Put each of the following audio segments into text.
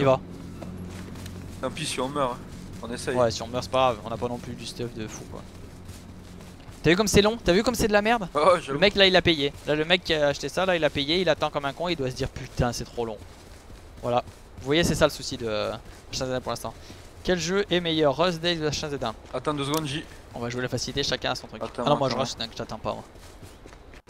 y va. Tant pis si on meurt, hein. on essaye. Ouais, si on meurt, c'est pas grave. On a pas non plus du stuff de fou quoi. T'as vu comme c'est long? T'as vu comme c'est de la merde? Oh, Le mec là il a payé. Là le mec qui a acheté ça là il a payé, il attend comme un con, il doit se dire putain c'est trop long. Voilà. Vous voyez c'est ça le souci de H1Z1 pour l'instant. Quel jeu est meilleur Rust Days ou H1Z1 Attends deux secondes, J. On va jouer la facilité, chacun a son truc. Attends, ah non moi je donc j'attends pas moi.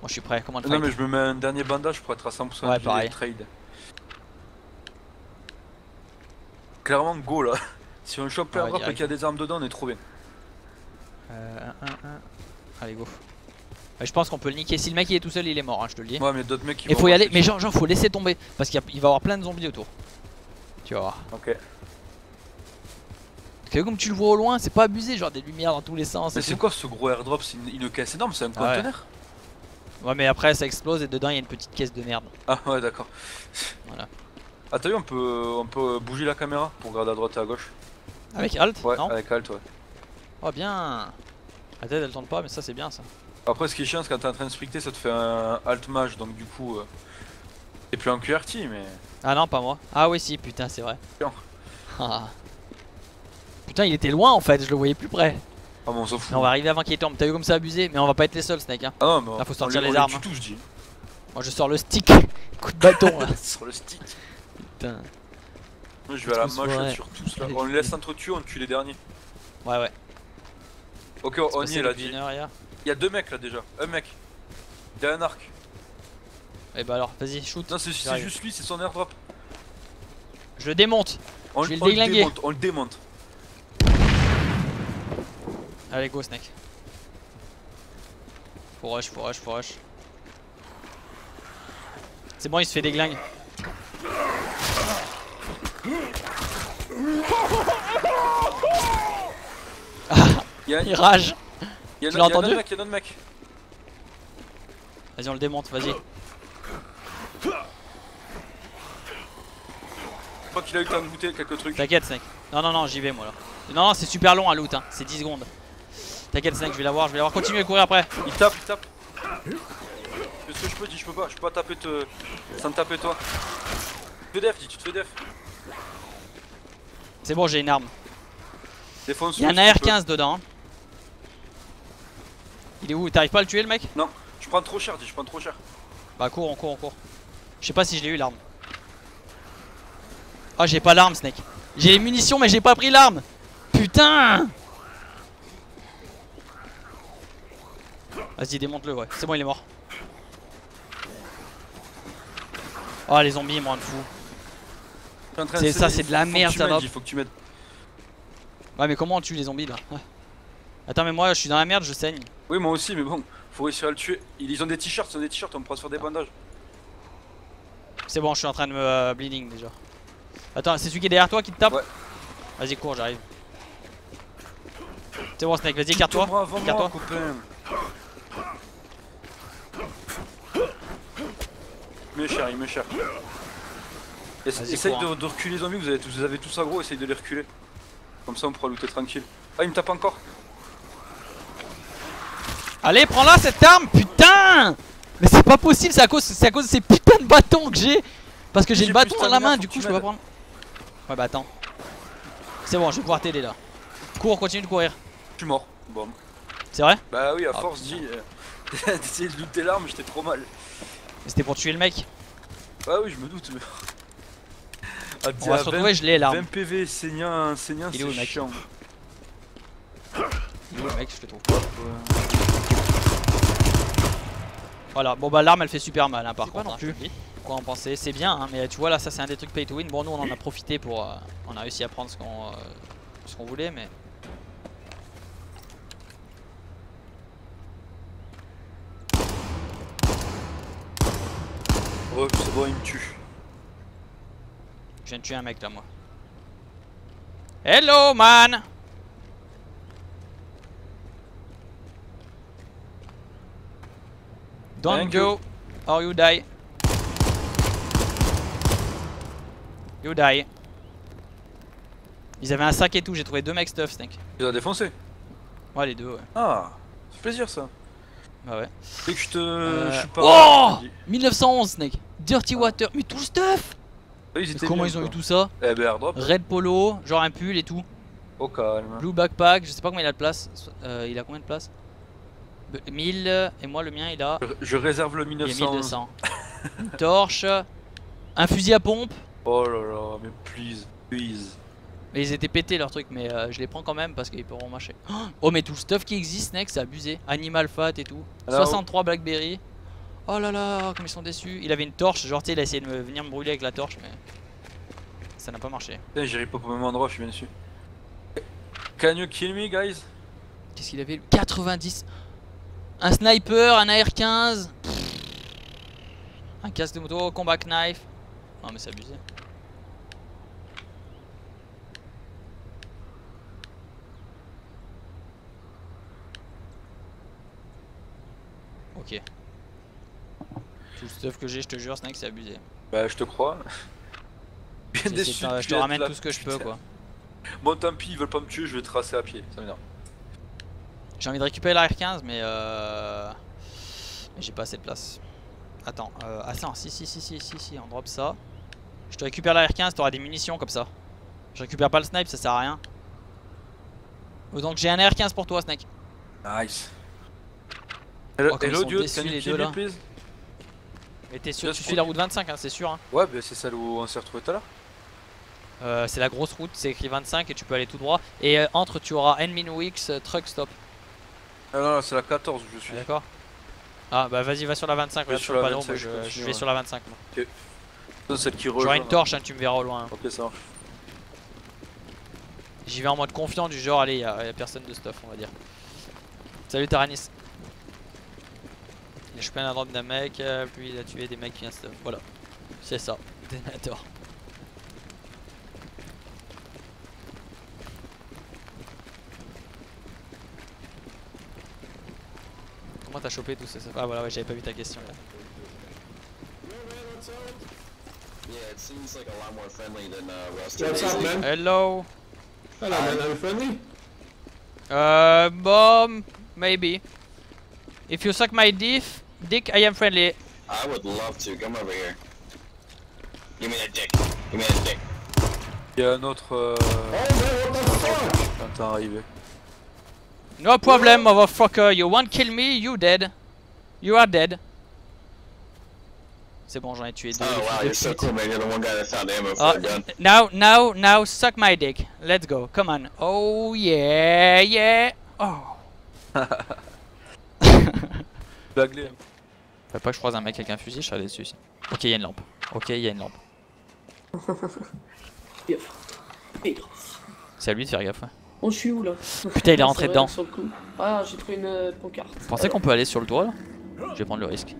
Moi je suis prêt, comment le Non mais je me mets un dernier bandage pour être à 100% Ouais, de pareil. trade. Clairement go là. Si on chope Ouais, un drop et qu'il y a des armes dedans, on est trop bien. Euh, un, un, un. Allez go. Ouais, je pense qu'on peut le niquer. Si le mec il est tout seul il est mort, hein, je te le dis. Ouais mais d'autres mecs qui Et faut y aller, mais genre, genre faut laisser tomber parce qu'il a- va y avoir plein de zombies autour. Tu vas voir. Ok. Parce que comme tu le vois au loin, c'est pas abusé, genre des lumières dans tous les sens. Mais c'est quoi ce gros airdrop? C'est une, une caisse énorme, c'est un Ah ouais. conteneur? Ouais, mais après ça explose et dedans il y a une petite caisse de merde. Ah ouais d'accord. Voilà. Ah t'as vu on peut, on peut bouger la caméra pour regarder à droite et à gauche Avec Alt Ouais Non avec alt ouais. Oh bien La tête elle tourne pas, mais ça c'est bien ça. Après ce qui est chiant c'est quand t'es en train de sprinter ça te fait un alt mage donc du coup euh, t'es plus en QRT mais... Ah non, pas moi. Ah oui, si, putain, c'est vrai. Ah. Putain, il était loin en fait, je le voyais plus près. Ah bon on s'en fout. On va arriver avant qu'il tombe. T'as vu comme c'est abusé Mais on va pas être les seuls, Snake. Hein. Ah non mais Là, faut on sortir les- les on armes, tue hein. tous je dis. Moi je sors le stick. Coup de bâton là. Sur le stick. Putain. Moi je vais à la moche ouais. sur tous là. On les laisse s'entretuer, on tue les derniers. Ouais, ouais. Ok on y est là. Il y a deux mecs là déjà. Un mec. Il a un arc. Et bah alors, vas-y, shoot. Non c'est juste lui, c'est son airdrop. Je le démonte. On, Je vais le on le démonte, on le démonte. Allez, go, Snake. Faut rush, faut rush, faut rush. C'est bon, il se fait déglingue. Il rage. Tu l'as entendu il y a un autre mec. Vas-y, on le démonte, vas-y. Je crois qu'il a eu le temps de goûter quelques trucs. T'inquiète, Snake. Non, non, non, j'y vais moi là. Non, non, c'est super long à loot, hein. c'est 10 secondes. T'inquiète, Snake, je vais l'avoir, je vais l'avoir. Continue à courir après. Il tape, il tape. Qu'est-ce que je peux dire? Je peux pas, je peux pas taper te... sans te taper toi. Tu te fais def, dis, tu te fais def. C'est bon, j'ai une arme. Défonce. Il y a un AR-15 dedans. hein. Il est où? T'arrives pas à le tuer le mec? Non, je prends trop cher, dis, je prends trop cher. Bah, cours, on court, on court. Je sais pas si je l'ai eu l'arme. Oh, j'ai pas l'arme, Snake. J'ai les munitions, mais j'ai pas pris l'arme. Putain Vas-y, démonte-le, ouais. C'est bon, il est mort. Oh, les zombies, ils me rendent fou. Je suis en train C'est- ça, c'est de la merde, ça va. Il faut que tu m'aides. Ouais, mais comment on tue les zombies là Ouais. Attends, mais moi, je suis dans la merde, je saigne. Oui, moi aussi, mais bon, faut réussir à le tuer. Ils ont des t-shirts, ils ont des t-shirts, on pourra se faire des bandages. C'est bon, je suis en train de me euh, bleeding déjà. Attends, c'est celui qui est derrière toi qui te tape Ouais. Vas-y, cours, j'arrive. C'est bon, Snake, vas-y, écarte-toi. Écarte-toi. copain. Il me cher, il me cher. Essaye cours, de, de reculer les zombies, vous avez, tous, vous avez tous aggro, essaye de les reculer. Comme ça on pourra looter tranquille. Ah il me tape encore Allez, prends-la cette arme, putain Mais c'est pas possible, c'est à cause, c'est à cause de ces putains de bâtons que j'ai. Parce que j'ai le bâton dans la main, du coup je peux pas prendre. Ouais, bah attends. C'est bon, je vais pouvoir t'aider là. Cours, continue de courir. Je suis mort. Bon. C'est vrai? Bah oui, à Ah, force, dis. euh, D'essayer de looter l'arme, j'étais trop mal. Mais C'était pour tuer le mec. Bah oui, je me doute. Mais... Ah, On va se 20 retrouver, je l'ai l'arme. 20 PV, saignant, saignant, Il est où, c'est le mec chiant. Il est où, le mec, je le trouve. Voilà, bon bah l'arme elle fait super mal hein, par contre. non hein. Quoi en penser C'est bien, hein, mais tu vois là, ça c'est un des trucs pay to win. Bon, nous on en a profité pour. euh, on a réussi à prendre ce qu'on euh, ce qu'on voulait, mais. Ouais, c'est bon, il me tue. Je viens de tuer un mec là, moi. Hello man Don't Thank go or you die. You die. Ils avaient un sac et tout, j'ai trouvé deux mecs stuff, Snake. Tu as défoncé Ouais, les deux, ouais. Ah, ça fait plaisir ça. Bah ouais. Et que je te. Euh, Je suis pas. Oh je te dis. 1911, Snake. Dirty Water. Mais tout le stuff ils Comment bien, ils ont eu tout ça Eh ben airdrop, Red polo, genre un pull et tout. au calme. Blue backpack, je sais pas combien il a de place. Euh, il a combien de place Be- 1000 et moi le mien il a, Je, réserve le il a 1900. 1200. Une torche, un fusil à pompe. Oh là là, mais please, please. Mais ils étaient pétés leurs trucs, mais euh, je les prends quand même parce qu'ils pourront marcher. Oh, mais tout le stuff qui existe, Next, c'est abusé. Animal Fat et tout. Alors 63 Blackberry. Oh là là, comme ils sont déçus. Il avait une torche, genre, tu sais, il a essayé de me venir me brûler avec la torche, mais ça n'a pas marché. Putain, j'irai pas au même endroit, je suis bien dessus. Can you kill me, guys? Qu'est-ce qu'il avait lui? 90. Un sniper, un AR-15. Un casque de moto, combat knife. Non, mais c'est abusé. Ok. Tout le stuff que j'ai, je te jure, Snake, c'est abusé. Bah, je te crois. Bien déçu. je te ramène tout ce que je peux, quoi. Bon, tant pis, ils veulent pas me tuer, je vais tracer à pied. Ça m'énerve. J'ai envie de récupérer l'AR-15, mais euh... mais j'ai pas assez de place. Attends, euh... ah non, si, si, si, si, si, si, on drop ça. Je te récupère l'AR-15, t'auras des munitions comme ça. Je récupère pas le snipe, ça sert à rien. Oh, Donc j'ai un AR-15 pour toi, Snake. Nice. Hello, Oh, hello dude, can you kill me, please? Mais t'es sûr, tu suis la route 25, hein, c'est sûr. Hein. Ouais, bah c'est celle où on s'est retrouvé tout à l'heure. Euh, c'est la grosse route, c'est écrit 25 et tu peux aller tout droit. Et euh, entre, tu auras N-Wix, euh, Truck Stop. Ah non, non, c'est la 14 où je suis. D'accord Ah bah vas-y, va sur la 25, regarde sur sur le la panneau, 25, moi je je, continue, je vais ouais. sur la 25. moi. Ça, celle qui rejoint. J'aurai une torche, hein, tu me verras au loin. Ok, ça marche. J'y vais en mode confiant du genre, allez, y'a y a personne de stuff, on va dire. Salut Taranis. Il a chopé un drop d'un mec, euh, puis il a tué des mecs qui viennent stuff. Voilà, c'est ça, détonateur. Comment t'as chopé tout ça Ah voilà, ouais, j'avais pas vu ta question là. Yeah, it seems like a lot more friendly than uh, Rust. What's up, man? Hello Hello, man. Are you friendly? Uh, bomb, maybe. If you suck my dick, dick, I am friendly. I would love to. Come over here. Give me that dick. Give me that dick. Il y a un autre. Euh... Oh, what the arrivé. No problem, motherfucker. You won't kill me, you dead. You are dead. C'est bon, j'en ai tué deux. Oh wow, you're so cool, man. You're the one guy that found ammo for Uh, a gun. now, now, now, suck my dick. Let's go. Come on. Oh yeah, yeah. Oh. Blaglé. Faut pas que je croise un mec avec un fusil, je serais déçu. aussi. Ok, il y a une lampe. Ok, il y a une lampe. C'est à lui de faire gaffe. ouais. Je suis où là? Putain, il est rentré dedans. sur le coup. Ah, j'ai trouvé une euh, pancarte. Vous pensez qu'on peut aller sur le toit là? Je vais prendre le risque.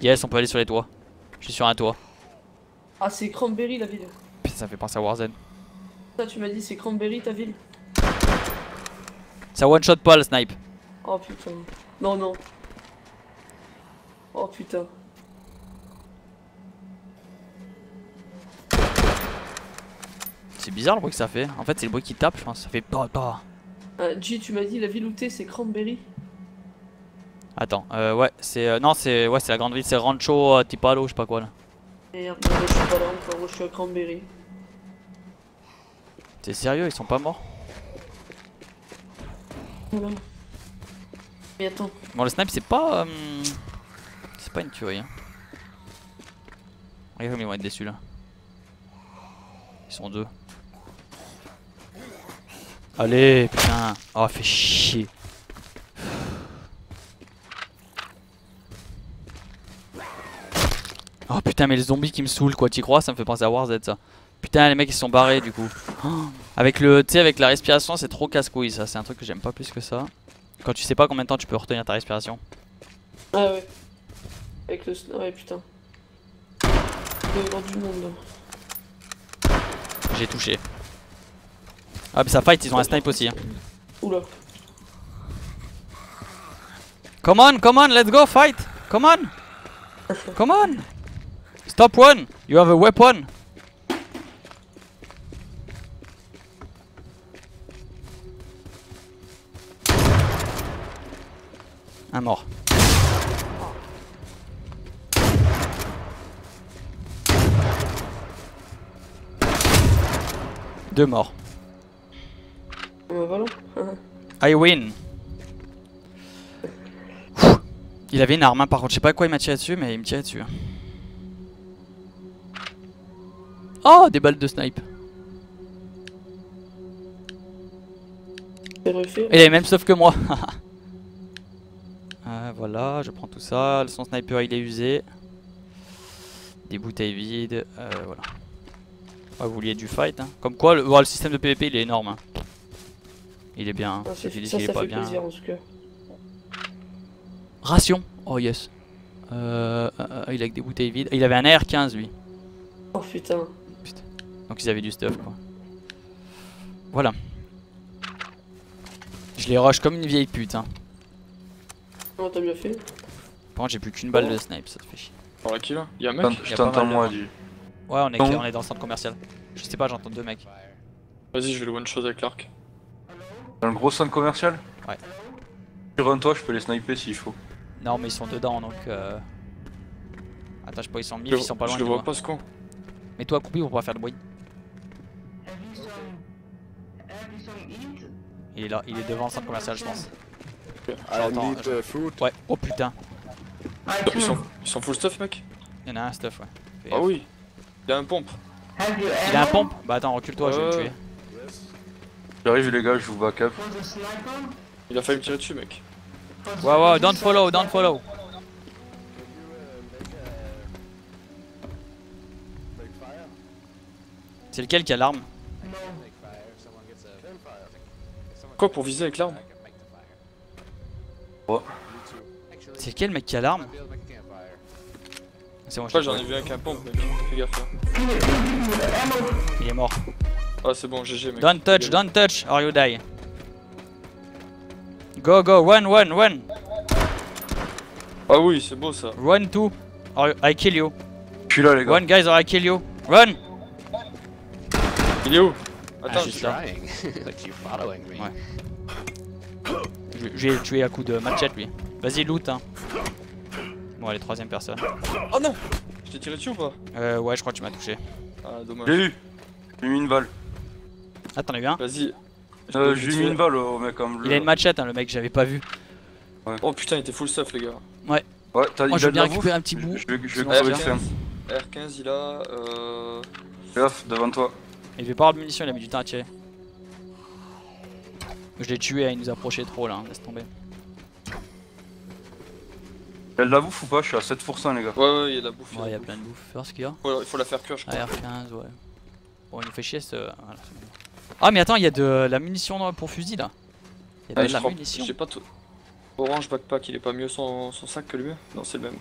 Yes, on peut aller sur les toits. Je suis sur un toit. Ah, c'est Cranberry la ville. Putain, ça fait penser à Warzone. Ça, tu m'as dit, c'est Cranberry ta ville Ça one shot pas le snipe. Oh putain. Non, non. Oh putain. C'est bizarre le bruit que ça fait. En fait, c'est le bruit qui tape, je pense. Ça fait pas pas. Euh, G, tu m'as dit la ville où t'es, c'est Cranberry Attends, euh, ouais, c'est. euh, non, c'est. Ouais, c'est la grande ville, c'est Rancho euh, Tipalo, je sais pas quoi là. Merde, non, je suis pas là encore, moi je suis à Cranberry. T'es sérieux, ils sont pas morts? Oula. Mais attends. Bon, le snipe, c'est pas. euh, pas une tuerie. Hein. Regarde comme ils vont être déçus là. Ils sont deux. Allez, putain. Oh, fait chier. Oh putain, mais les zombies qui me saoulent quoi, t'y crois? Ça me fait penser à Warzone ça. Putain, les mecs ils sont barrés du coup. Oh, avec le, tu sais, avec la respiration, c'est trop casse-couille ça. C'est un truc que j'aime pas plus que ça. Quand tu sais pas combien de temps tu peux retenir ta respiration. Ah ouais. Avec le snow, ouais putain. Il doit y avoir du monde. J'ai touché. Ah, mais ça fight, ils ont un snipe aussi. Hein. Oula. Come on, come on, let's go, fight! Come on! Come on! Stop one! You have a weapon! Un mort. Deux morts. Ah voilà. I win. Il avait une arme, hein, par contre, je sais pas quoi il m'a tiré dessus, mais il me tirait dessus. hein. Oh, des balles de snipe. Il a les mêmes stuff que moi. Euh, voilà, je prends tout ça. Son sniper il est usé. Des bouteilles vides. euh, voilà. Ah, vous vouliez du fight. hein. Comme quoi, le, oh, le système de PvP il est énorme. hein. Il est bien. hein. Ça, qu'il est ça pas fait bien. plaisir en tout cas. Ration. Oh yes. Euh, euh, euh, il a que des bouteilles vides. Il avait un AR-15 lui. Oh putain. Donc ils avaient du stuff quoi. Voilà. Je les rush comme une vieille pute. Hein. Oh, t'as bien fait? Par contre, j'ai plus qu'une balle de snipe, ça te fait chier. Par là qui là? Y'a un mec? T'entends- y a Je t'entends moi, monde. Ouais, on est, on est dans le centre commercial. Je sais pas, j'entends deux mecs. Vas-y, je vais le one shot avec l'arc. Dans le gros centre commercial Ouais. Tu run toi, je peux les sniper s'il faut. Non, mais ils sont dedans donc. Euh... Attends, je sais pas, ils sont mif, Je, ils sont pas loin je de le vois pas ce con. Mets-toi accroupi pour pas faire de bruit. Il est là, il est devant le centre commercial, je pense. J'entends. je- Ouais, oh putain, Ils sont, ils sont full stuff, mec? Il y en a un stuff, ouais. Ah oui. Il a un pompe. Il a un pompe Bah attends, recule-toi, je vais le tuer. J'arrive les gars, je vous backup. Il a failli me tirer dessus, mec. Ouais, ouais, don't follow, don't follow. C'est lequel qui a l'arme Quoi pour viser avec l'arme C'est lequel mec qui a l'arme C'est bon, je Pas l'ai j'en ai vu un avec un pompe, mec. Fais gaffe là. il est mort. Ah, c'est bon, GG, mec. Don't touch, don't touch, or you die. Go, go, run, run, run. Ah oui, c'est beau ça. Run two, or I kill you. Je suis là les gars. Run, guys, or I kill you. Run. Il est où? Attends, juste je- là. Ouais. Je, je vais le tuer à coup de machette lui. Vas-y, loot. Hein. Bon, allez, troisième personne. Oh non Je t'ai tiré dessus ou pas Euh, ouais, je crois que tu m'as touché. Ah, dommage. J'ai eu. J'ai mis une balle. Ah, t'en as eu un Vas-y. Je Euh, j'ai mis une balle au mec en bleu. Il a une machette, hein, le mec, j'avais pas vu. Oh putain, il était full stuff, les gars. Ouais, t'as Moi, je la bien récupérer un petit bout. Je vais, je vais sinon, crever de c'est faim. R15, il a. Euh... Fais gaffe, devant toi. Il devait pas avoir de munitions, il a mis du temps à tirer. Je l'ai tué, hein, il nous approchait trop là, hein, laisse tomber. Il y a de la bouffe ou pas Je suis à 7% les gars. Ouais, ouais, il y a de la bouffe. Ouais, il y a plein de bouffe. Fais voir ce qu'il y a. Faut, il faut la faire cuire, je crois. AR-15, ouais. Bon, il nous fait chier ce. Voilà, c'est bon. Ah, mais attends, il y a de la munition pour fusil là. Il y a Ah, de la crois- munition. J'ai pas tout. Orange backpack, il est pas mieux son, son sac que lui Non, c'est le même.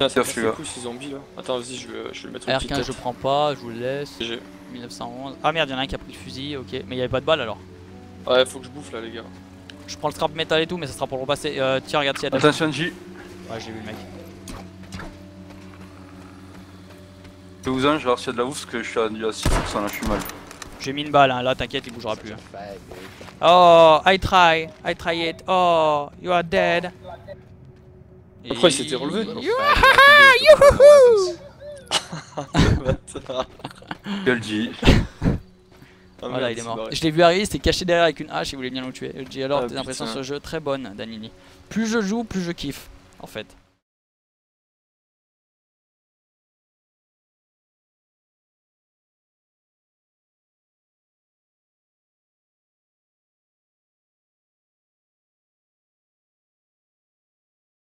Ah, Tiens, casse celui-là. les couilles ces zombies là. Attends, vas-y, je vais, je vais le mettre AR-15, tête. je prends pas, je vous le laisse. GG. 1911. Ah merde, il y en a un qui a pris le fusil, ok. Mais il y avait pas de balle alors. Ouais, faut que je bouffe là, les gars. Je prends le scrap metal et tout, mais ça sera pour le repasser. Euh, tiens, regarde s'il y a de la. Attention J. Ouais, j'ai vu le mec. Je vous en, je vais voir s'il y a de la bouffe parce que je suis à, à 6% là, je suis mal. J'ai mis une balle, hein. là t'inquiète, il bougera plus. hein. Oh, I try, I try it. Oh, you are dead. Pourquoi il s'était relevé Quel J. Ah, Voilà, merde, il est mort. Je l'ai vu arriver, il s'était caché derrière avec une hache, il voulait bien nous tuer. Je dis alors, Ah, tes impressions sur ce jeu, très bonnes, Danini. Plus je joue, plus je kiffe, en fait.